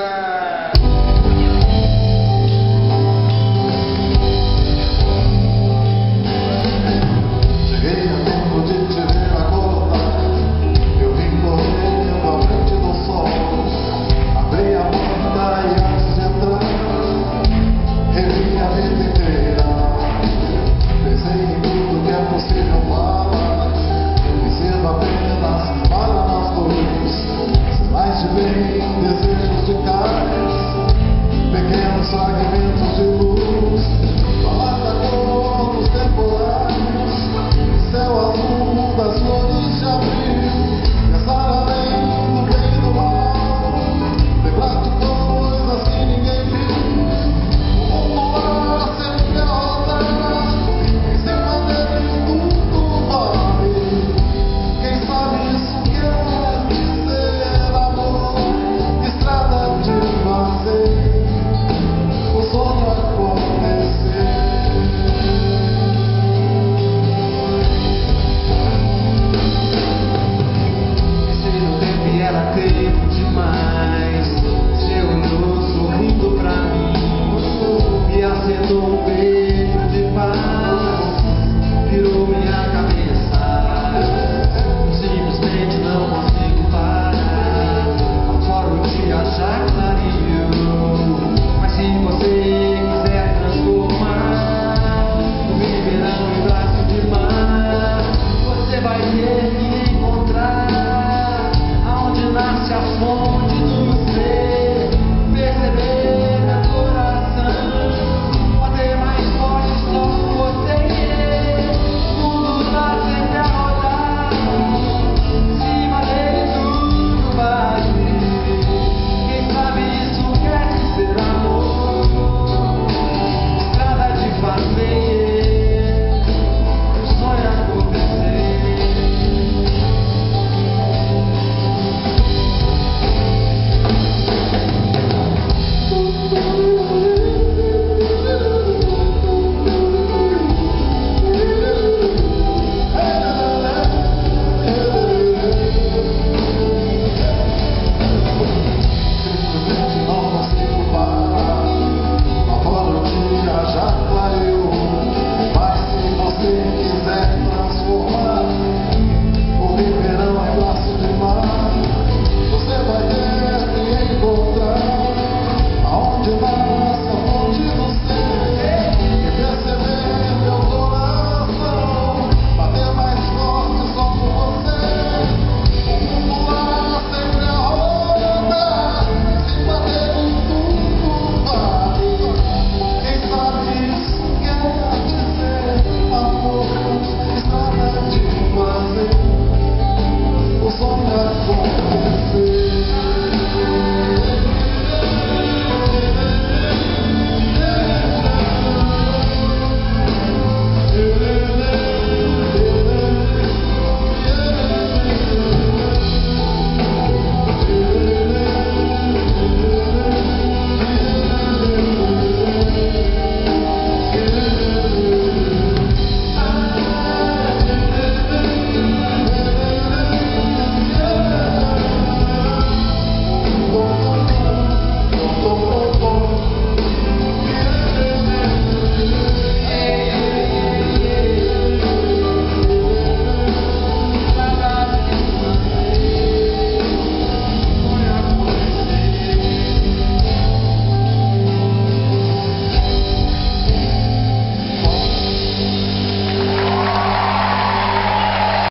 uh,